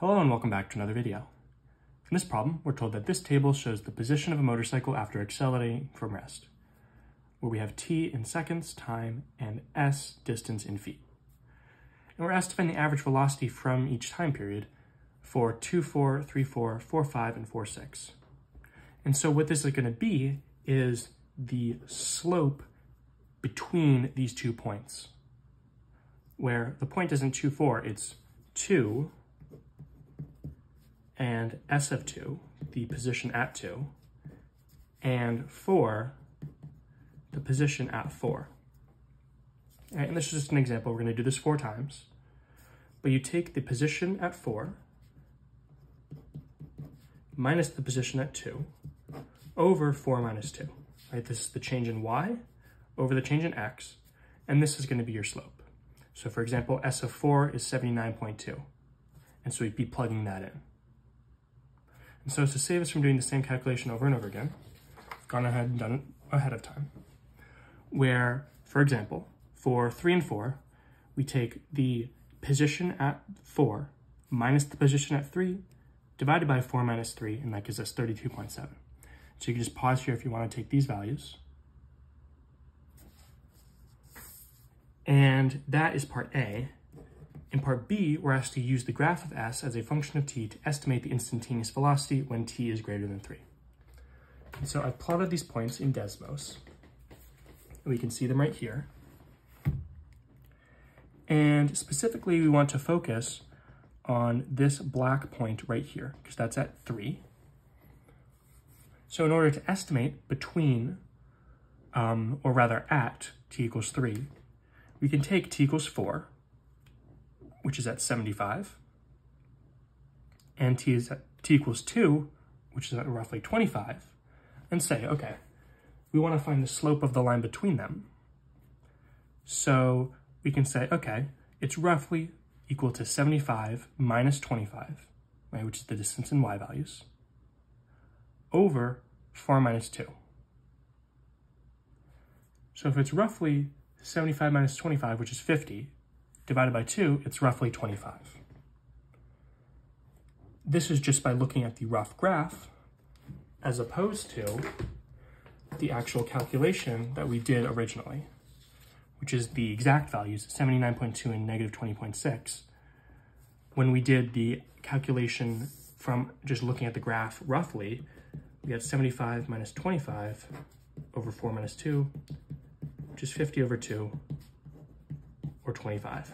Hello and welcome back to another video. In this problem, we're told that this table shows the position of a motorcycle after accelerating from rest, where we have t in seconds, time, and s distance in feet. And we're asked to find the average velocity from each time period for 2, 4, 3, 4, 4, 5, and 4, 6. And so what this is going to be is the slope between these two points, where the point isn't 2, 4, it's 2 and S of 2, the position at 2, and 4, the position at 4. Right, and this is just an example. We're going to do this four times. But you take the position at 4 minus the position at 2 over 4 minus 2. Right, this is the change in y over the change in x, and this is going to be your slope. So for example, S of 4 is 79.2, and so we'd be plugging that in. And so to save us from doing the same calculation over and over again, I've gone ahead and done it ahead of time, where, for example, for 3 and 4, we take the position at 4 minus the position at 3 divided by 4 minus 3, and that gives us 32.7. So you can just pause here if you want to take these values. And that is part A. In part B, we're asked to use the graph of s as a function of t to estimate the instantaneous velocity when t is greater than 3. And so I've plotted these points in Desmos. We can see them right here. And specifically, we want to focus on this black point right here, because that's at 3. So in order to estimate between, um, or rather at t equals 3, we can take t equals 4, which is at 75, and t is at t equals 2, which is at roughly 25, and say, okay, we want to find the slope of the line between them. So we can say, okay, it's roughly equal to 75 minus 25, right, which is the distance in y values, over 4 minus 2. So if it's roughly 75 minus 25, which is 50, divided by 2, it's roughly 25. This is just by looking at the rough graph, as opposed to the actual calculation that we did originally, which is the exact values, 79.2 and negative 20.6. When we did the calculation from just looking at the graph roughly, we had 75 minus 25 over 4 minus 2, which is 50 over 2, or 25.